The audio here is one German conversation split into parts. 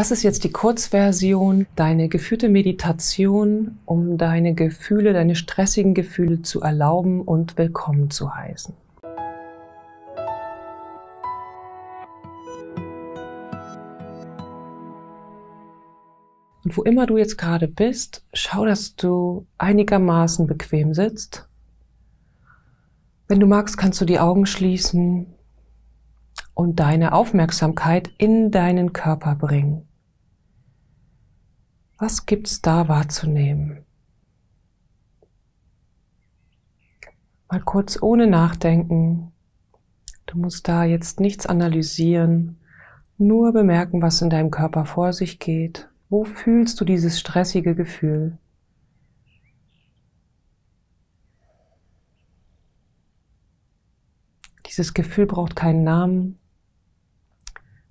Das ist jetzt die Kurzversion, deine geführte Meditation, um deine Gefühle, deine stressigen Gefühle zu erlauben und willkommen zu heißen. Und wo immer du jetzt gerade bist, schau, dass du einigermaßen bequem sitzt. Wenn du magst, kannst du die Augen schließen und deine Aufmerksamkeit in deinen Körper bringen. Was gibt's da wahrzunehmen? Mal kurz ohne Nachdenken. Du musst da jetzt nichts analysieren, nur bemerken, was in deinem Körper vor sich geht. Wo fühlst du dieses stressige Gefühl? Dieses Gefühl braucht keinen Namen.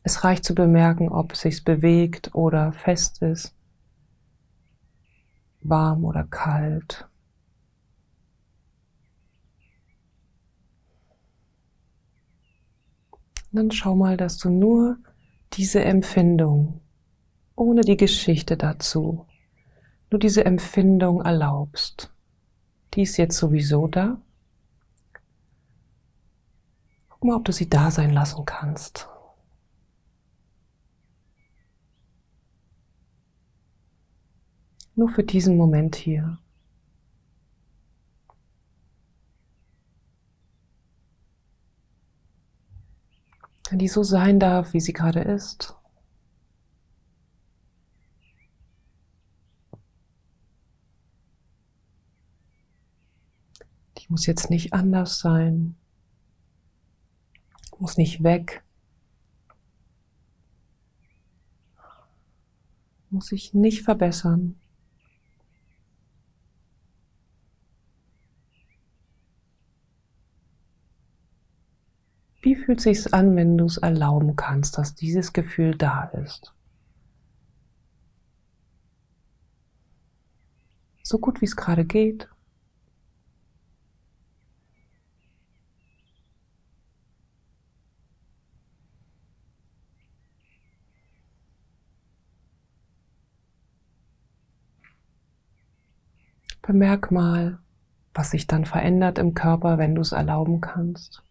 Es reicht zu bemerken, ob es sich bewegt oder fest ist, warm oder kalt. Und dann schau mal, dass du nur diese Empfindung, ohne die Geschichte dazu, nur diese Empfindung erlaubst. Die ist jetzt sowieso da. Guck mal, ob du sie da sein lassen kannst. Nur für diesen Moment hier. Wenn die so sein darf, wie sie gerade ist. Die muss jetzt nicht anders sein, muss nicht weg. muss sich nicht verbessern. Wie fühlt sich's an, wenn du es erlauben kannst, dass dieses Gefühl da ist? So gut wie es gerade geht. Bemerk mal, was sich dann verändert im Körper, wenn du es erlauben kannst.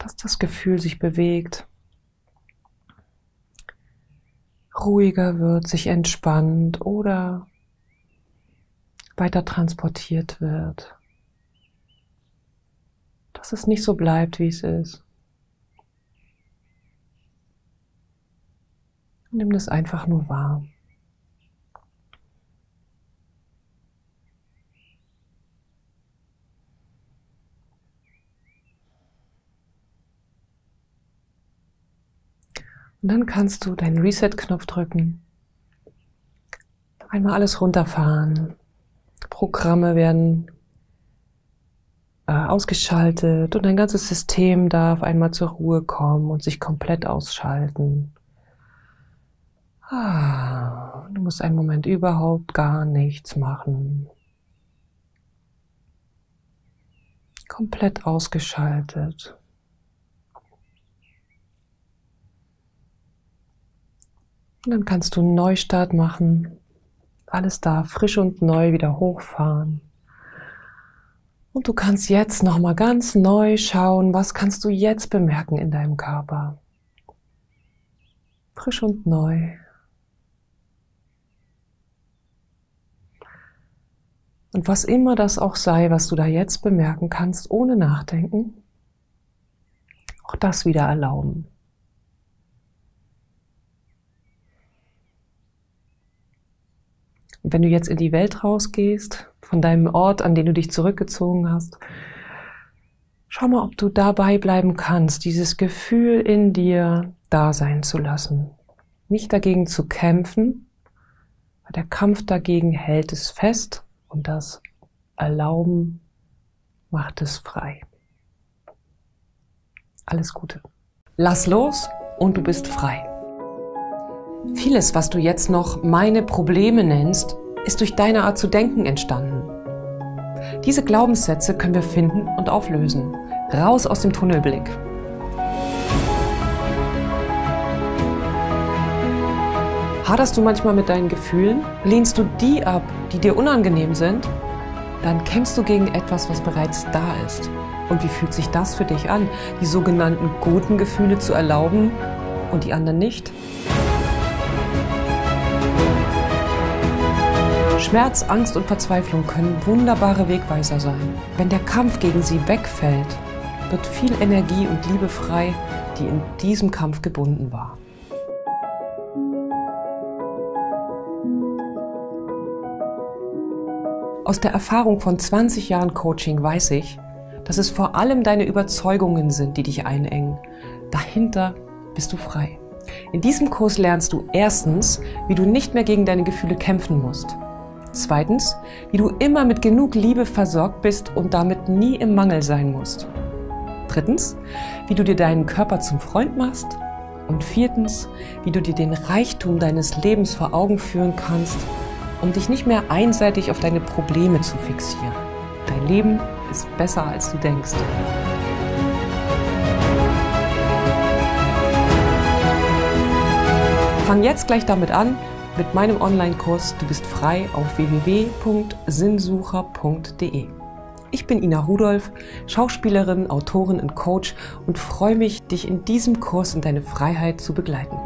Dass das Gefühl sich bewegt, ruhiger wird, sich entspannt oder weiter transportiert wird. Dass es nicht so bleibt, wie es ist. Nimm das einfach nur wahr. Und dann kannst du deinen Reset-Knopf drücken. Einmal alles runterfahren. Programme werden äh, ausgeschaltet und dein ganzes System darf einmal zur Ruhe kommen und sich komplett ausschalten. Ah, du musst einen Moment überhaupt gar nichts machen. Komplett ausgeschaltet. Und dann kannst du einen Neustart machen. Alles da frisch und neu wieder hochfahren. Und du kannst jetzt nochmal ganz neu schauen, was kannst du jetzt bemerken in deinem Körper. Frisch und neu. Und was immer das auch sei, was du da jetzt bemerken kannst, ohne Nachdenken, auch das wieder erlauben. Wenn du jetzt in die Welt rausgehst, von deinem Ort, an den du dich zurückgezogen hast, schau mal, ob du dabei bleiben kannst, dieses Gefühl in dir da sein zu lassen. Nicht dagegen zu kämpfen, weil der Kampf dagegen hält es fest und das Erlauben macht es frei. Alles Gute. Lass los und du bist frei. Vieles, was du jetzt noch meine Probleme nennst, ist durch deine Art zu denken entstanden. Diese Glaubenssätze können wir finden und auflösen. Raus aus dem Tunnelblick. Haderst du manchmal mit deinen Gefühlen? Lehnst du die ab, die dir unangenehm sind? Dann kämpfst du gegen etwas, was bereits da ist. Und wie fühlt sich das für dich an, die sogenannten guten Gefühle zu erlauben und die anderen nicht? Schmerz, Angst und Verzweiflung können wunderbare Wegweiser sein. Wenn der Kampf gegen sie wegfällt, wird viel Energie und Liebe frei, die in diesem Kampf gebunden war. Aus der Erfahrung von 20 Jahren Coaching weiß ich, dass es vor allem deine Überzeugungen sind, die dich einengen. Dahinter bist du frei. In diesem Kurs lernst du erstens, wie du nicht mehr gegen deine Gefühle kämpfen musst. Zweitens, wie du immer mit genug Liebe versorgt bist und damit nie im Mangel sein musst. Drittens, wie du dir deinen Körper zum Freund machst. Und viertens, wie du dir den Reichtum deines Lebens vor Augen führen kannst, um dich nicht mehr einseitig auf deine Probleme zu fixieren. Dein Leben ist besser, als du denkst. Fang jetzt gleich damit an, mit meinem Online-Kurs Du bist frei auf www.sinnsucher.de. Ich bin Ina Rudolph, Schauspielerin, Autorin und Coach und freue mich, dich in diesem Kurs in deine Freiheit zu begleiten.